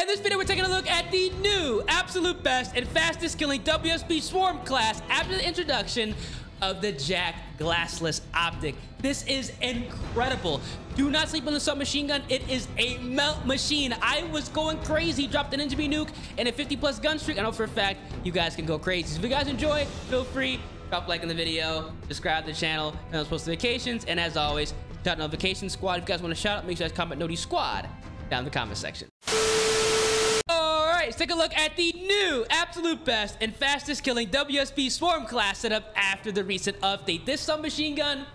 In this video, we're taking a look at the new, absolute best, and fastest killing WSP Swarm class after the introduction of the JAK Glassless Optic. This is incredible. Do not sleep on the submachine gun. It is a melt machine. I was going crazy. Dropped an MGB nuke and a 50 plus gun streak. I know for a fact you guys can go crazy. So if you guys enjoy, feel free, drop a like in the video, subscribe to the channel, and those post notifications. And as always, shout out notification squad. If you guys want to shout out, make sure you guys comment Noti Squad down in the comment section. Right, let's take a look at the new, absolute best, and fastest killing WSP Swarm class setup after the recent update. This submachine gun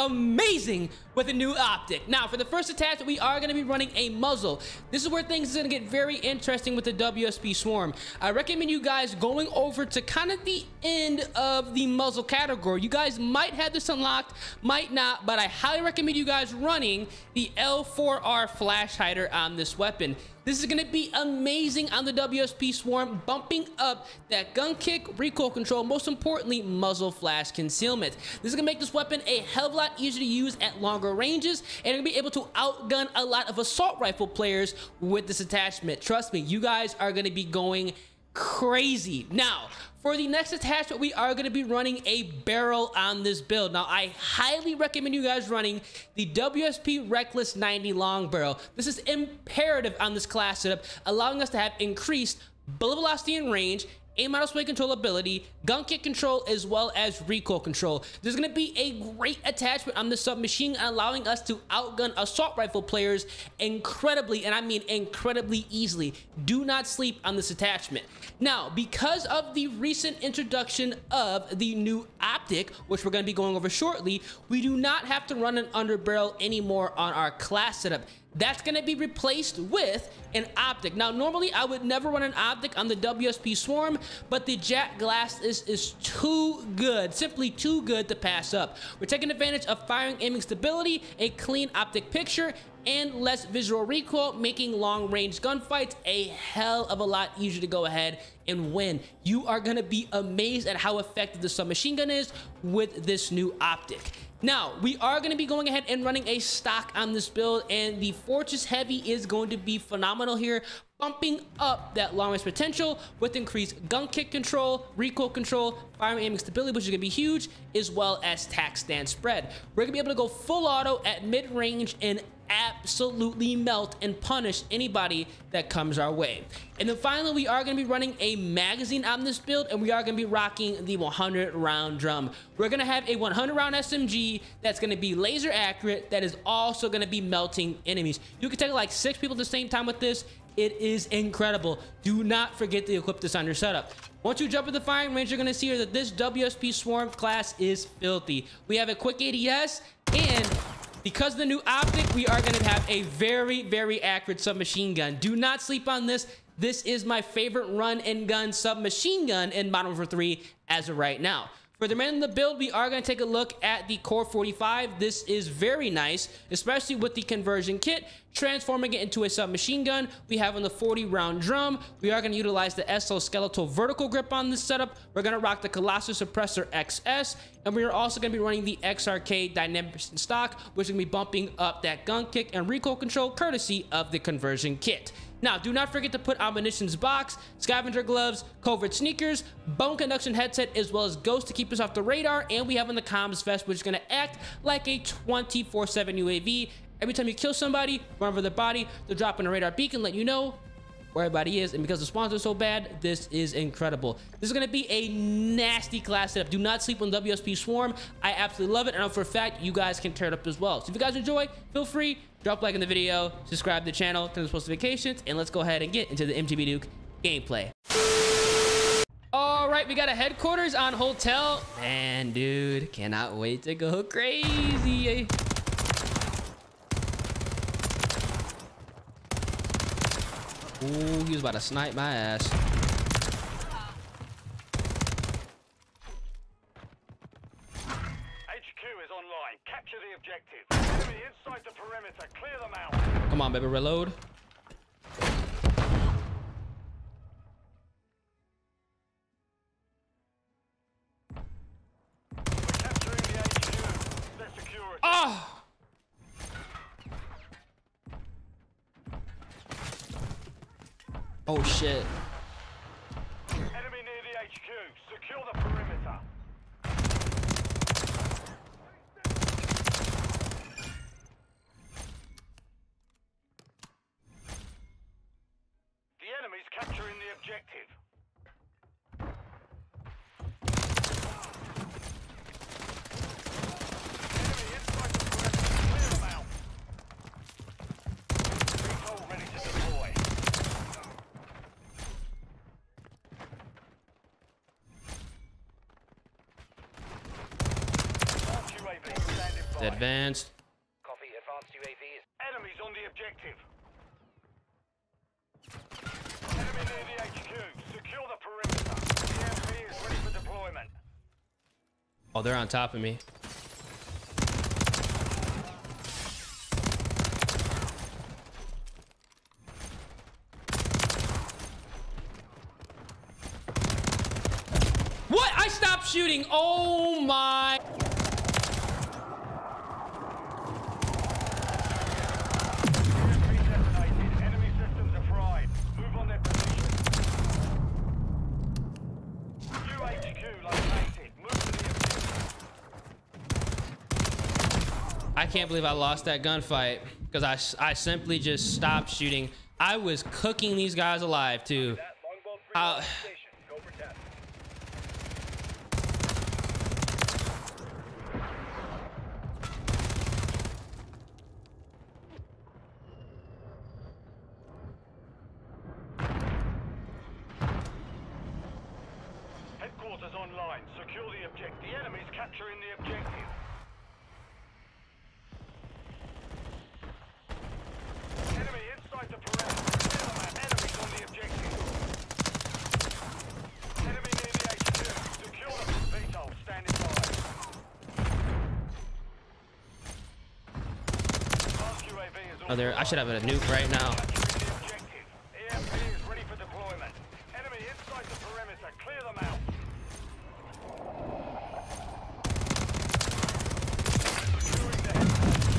amazing with a new optic. Now, for the first attachment, we are going to be running a muzzle. This is where things are going to get very interesting with the WSP Swarm. I recommend you guys going over to kind of the end of the muzzle category. You guys might have this unlocked, might not, but I highly recommend you guys running the L4R flash hider on this weapon. This is going to be amazing on the WSP Swarm, bumping up that gun kick, recoil control, most importantly, muzzle flash concealment. This is going to make this weapon a hell of a lot easier to use at longer ranges, and going to be able to outgun a lot of assault rifle players with this attachment. Trust me, you guys are going to be going crazy. Now, for the next attachment, we are going to be running a barrel on this build. Now, I highly recommend you guys running the WSP Reckless 90 long barrel. This is imperative on this class setup, allowing us to have increased bullet velocity and range aim of sway control ability, gun kick control, as well as recoil control. There's going to be a great attachment on the submachine allowing us to outgun assault rifle players incredibly, and I mean incredibly easily. Do not sleep on this attachment. Now, because of the recent introduction of the new optic, which we're going to be going over shortly, we do not have to run an underbarrel anymore on our class setup that's going to be replaced with an optic. Now, normally I would never run an optic on the WSP Swarm, but the Jack Glass is, is too good, simply too good to pass up. We're taking advantage of firing aiming stability, a clean optic picture, and less visual recoil, making long range gunfights a hell of a lot easier to go ahead and win. You are going to be amazed at how effective the submachine gun is with this new optic. Now, we are going to be going ahead and running a stock on this build, and the Fortress Heavy is going to be phenomenal here, bumping up that long range potential with increased gun kick control, recoil control, fire aiming stability, which is going to be huge, as well as tac stand spread. We're going to be able to go full auto at mid-range and absolutely melt and punish anybody that comes our way. And then finally, we are going to be running a magazine on this build, and we are going to be rocking the 100 round drum. We're going to have a 100 round SMG that's going to be laser accurate, that is also going to be melting enemies. You can take like six people at the same time with this. It is incredible. Do not forget to equip this on your setup. Once you jump in the firing range, you're going to see here that this WSP Swarm class is filthy. We have a quick ADS and because the new optic, we are going to have a very, very accurate submachine gun. Do not sleep on this. This is my favorite run and gun submachine gun in Modern Warfare 3 as of right now. For the remainder of the build, we are going to take a look at the COR-45. This is very nice, especially with the conversion kit, transforming it into a submachine gun. We have on the 40 round drum. We are going to utilize the exoskeletal vertical grip on this setup. We're going to rock the Colossus Suppressor XS, and we are also going to be running the XRK Dynamic stock, which is going to be bumping up that gun kick and recoil control courtesy of the conversion kit. Now, do not forget to put Omnition's box, scavenger gloves, covert sneakers, bone conduction headset, as well as ghost to keep us off the radar. And we have on the comms vest, which is going to act like a 24-7 UAV. Every time you kill somebody, run over their body, they'll drop in a radar beacon, let you know where everybody is. And because the spawns are so bad, this is incredible. This is going to be a nasty class setup. Do not sleep on WSP Swarm. I absolutely love it. And for a fact, you guys can tear it up as well. So if you guys enjoy, feel free, drop a like in the video, subscribe to the channel, turn on post notifications, and let's go ahead and get into the MGB nuke gameplay. All right, we got a headquarters on hotel. Man, dude, cannot wait to go crazy. Ooh, he was about to snipe my ass. HQ is online. Capture the objective. Enemy inside the perimeter. Clear them out. Come on, baby, reload. Oh shit. Enemy near the HQ. Secure the perimeter. The enemy's capturing the objective. Enemy inside the perimeter. Clear them out. Recall ready to deploy. Advanced UAV standing by. Advanced. Copy. Advanced UAV is... Enemies on the objective. Enemy near the HQ. Secure the perimeter. The EMP is ready for deployment. Oh, they're on top of me. What? I stopped shooting. Oh my. EMP detonated. Enemy systems are fried. Move on their position. UHQ located. Move to the objective. I can't believe I lost that gunfight because I, I simply just stopped shooting. I was cooking these guys alive too. Uh, Headquarters online. Secure the objective. The enemy's capturing the objective. Enemy inside the perimeter. Clear them out. Enemies on the objective. Enemy near the HQ. Secure the VTOL. Standing by. Advanced UAV is oh, there. I should have a nuke right now. Capturing the objective. EMP is ready for deployment. Enemy inside the perimeter. Clear them out. Securing the headquarters.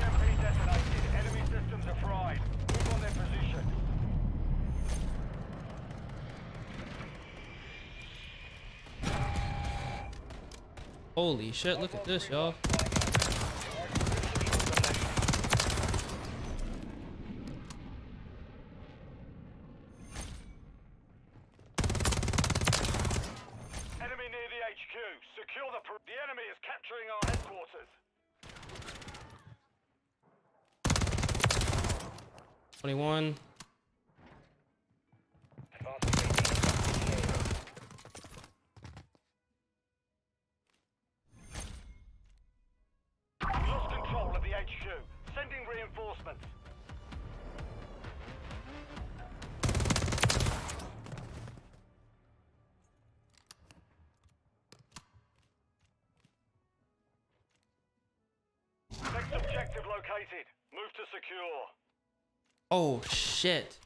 EMP detonated. Enemy systems are fried. Move on their position. Holy shit! Look at this, y'all. Enemy near the HQ. Secure the The enemy is capturing our headquarters. Twenty-one. We lost control of the HQ. Sending reinforcements. Located. Move to secure. Oh shit.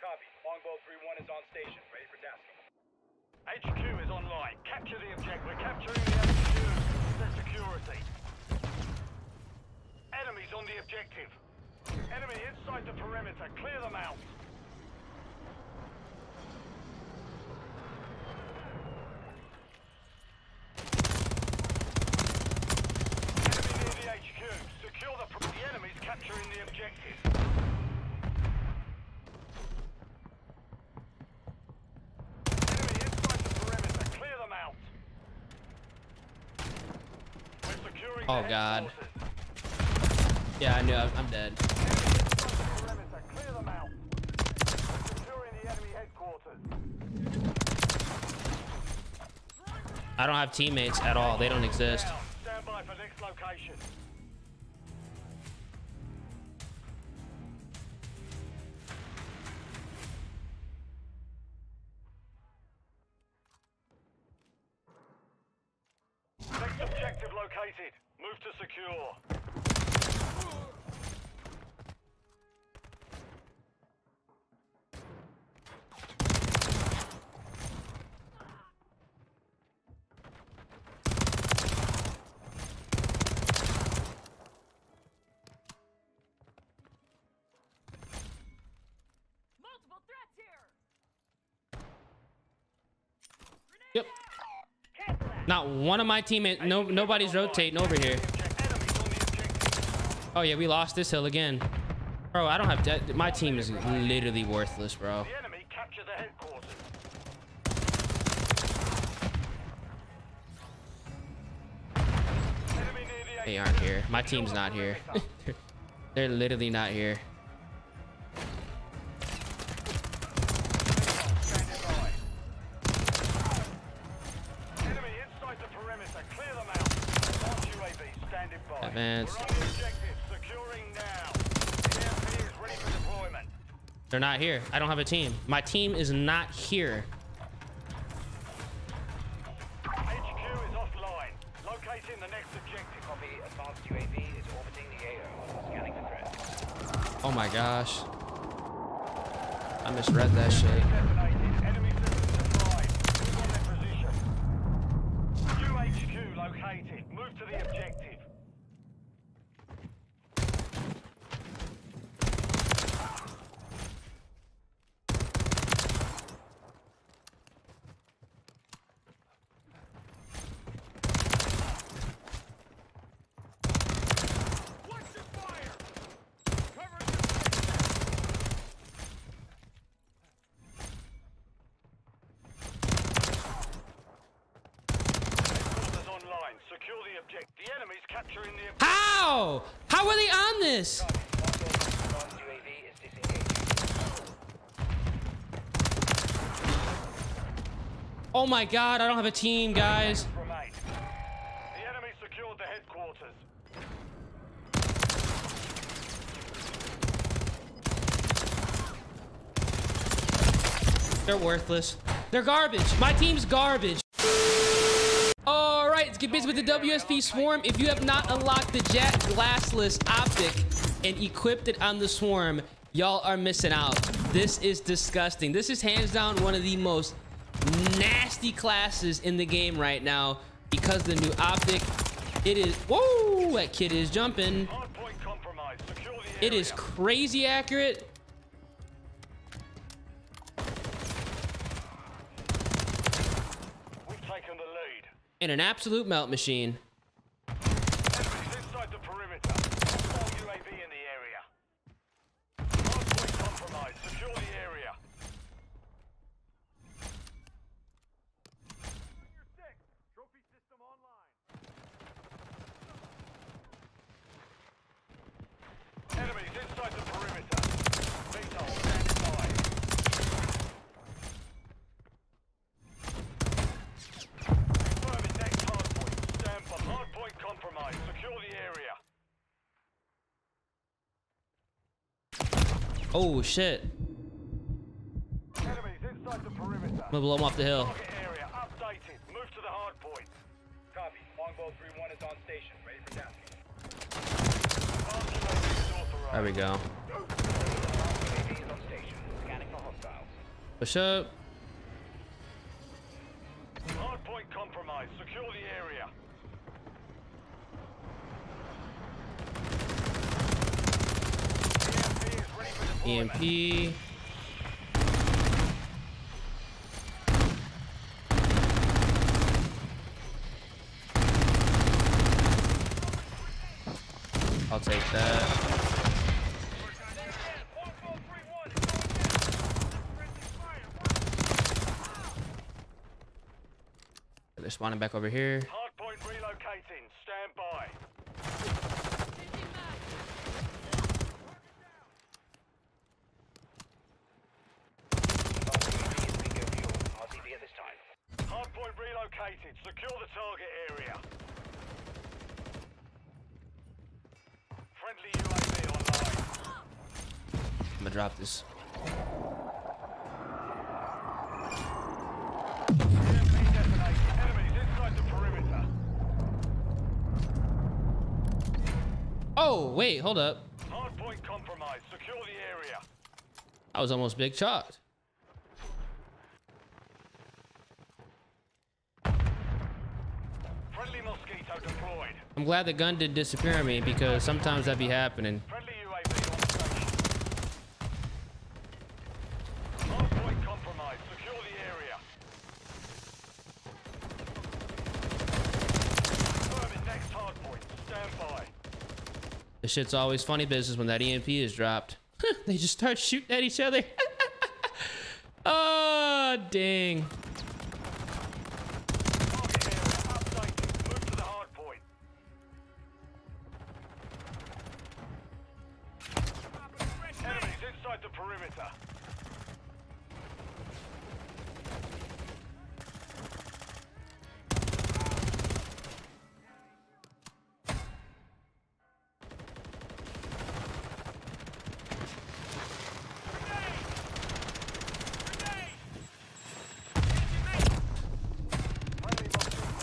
Copy. Longbow 3-1 is on station, ready for tasking. HQ online. Capture the object. We're capturing the. The security. Enemies on the objective. Enemy inside the perimeter. Clear them out. Enemy near the HQ. Secure the... per- The enemy's capturing the objective. Enemy inside the perimeter. Clear them out. We're securing Oh, God. Yeah, I knew. I- I'm dead. Enemy inside the perimeter. Clear them out. Securing the enemy headquarters. I don't have teammates at all. They don't exist. Down. Stand by for next location. Next objective located. Move to secure. Not one of my teammates. No, nobody's rotating over here. Oh yeah, we lost this hill again. Bro, I don't have de- my team is literally worthless, bro. They aren't here. My team's not here. They're literally not here. Deployment. They're not here. I don't have a team. My team is not here. HQ is offline. Locating the next objective. Copy. Advanced UAV is orbiting the AO. Scanning the threat. Oh my gosh. I misread that shit. Detonated. Enemy systems are fried. Move on their position. New HQ located. Move to the objective. Watch your fire! Cover your Headquarters online. Secure the object. The enemy's capturing the objective. How? Are they on this? Advanced UAV is disengaged. Oh my god, I don't have a team, guys. The enemy secured the headquarters. They're worthless. They're garbage. My team's garbage. Right, let's get busy with the WSP Swarm. If you have not unlocked the JAK Glassless Optic and equipped it on the Swarm, y'all are missing out. This is disgusting. This is hands down one of the most nasty classes in the game right now because the new optic. It is, whoa, that kid is jumping. Hardpoint compromised. Secure the It is crazy accurate. And an absolute melt machine. Enemies inside the perimeter. All UAV in the area. Hardpoint compromised. Secure the area. Trophy system online. Enemies inside the perimeter. VTOL standing by. Confirming next hardpoint. Stand by. Hardpoint compromised. Secure the area. Oh shit. Enemies inside the perimeter. I'm gonna blow him off the hill. Target area updated. Move to EMP. I'll take that. They're spawning back over here. Hardpoint relocating. Stand by. Advanced UAV is bingo fuel. RTB at this time. Hardpoint relocated. Secure the target area. Friendly UAV online. I'm gonna drop this. EMP detonated. Enemies inside the perimeter. Oh, wait, hold up. Hardpoint compromised. Secure the area. I was almost big shocked. Friendly Mosquito deployed. I'm glad the gun did disappear on me because sometimes that'd be happening. Friendly UAV on station. Hardpoint compromised. Secure the area. Confirming next hardpoint. Stand by. This shit's always funny business when that EMP is dropped. they just start shooting at each other. oh, dang.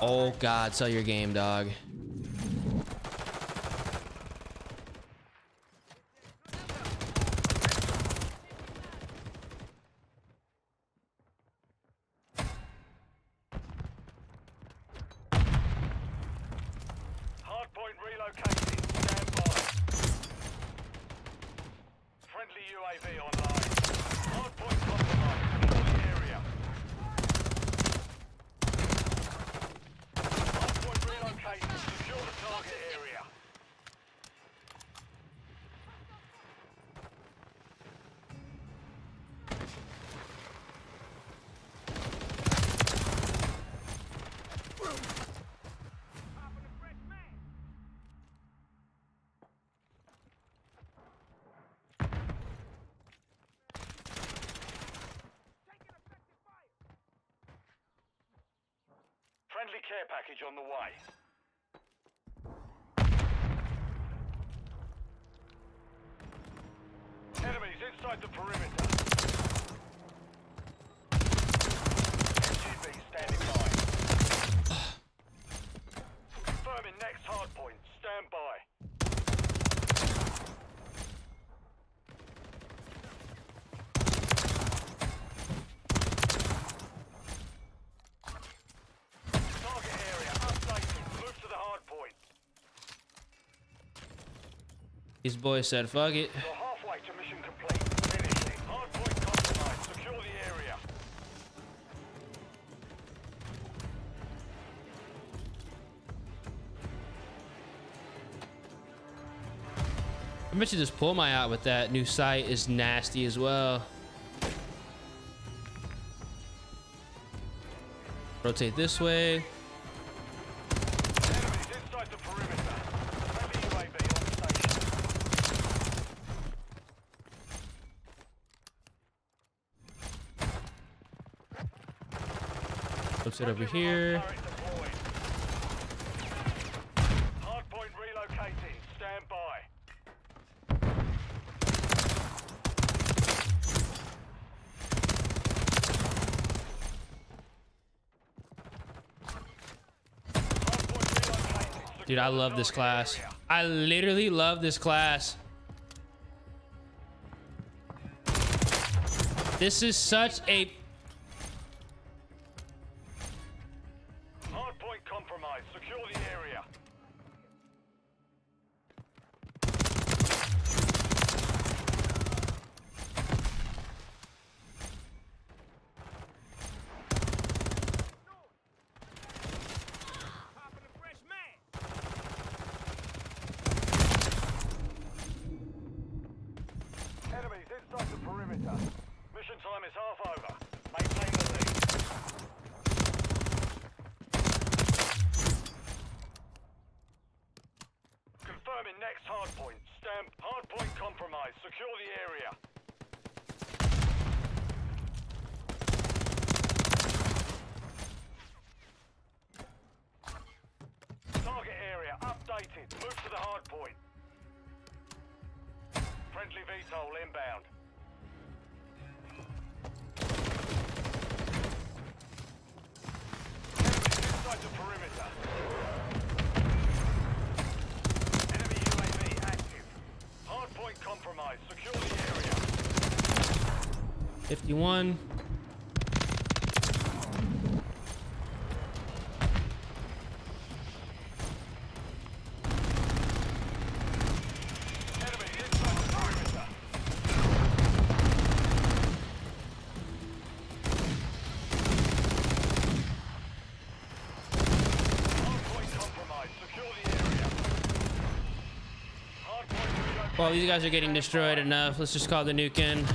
Oh, God, sell your game, dog. Hardpoint relocated. Stand by. Friendly UAV online. Hardpoint compromised. Secure the area. Hardpoint relocated. Secure the target area. Friendly care package on the way. Enemies inside the perimeter. SUV standing by. Confirming next hardpoint. Stand by. Target area updated. Move to the hardpoint. These boys said, fuck it. You're halfway to mission complete. Finishing. Hardpoint boy said, fuck it. I bet you this Pulemyot with that new sight is nasty as well. Rotate this way. Enemies inside the perimeter. Friendly UAV on station. Rotate over Friendly here. remote turret deployed. Hardpoint relocating. Stand by. Hardpoint relocated. Dude, I love this class. I literally love this class. This is such a Friendly VTOL inbound. Inside the perimeter. Enemy UAV active. Hardpoint compromised. Secure the area. 51. Well, these guys are getting destroyed enough. Let's just call the nuke in.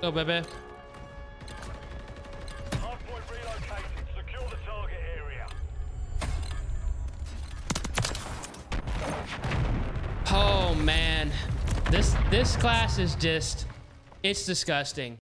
Go, baby. Hardpoint relocated. Secure the target area. Oh man, this this class is just it's disgusting.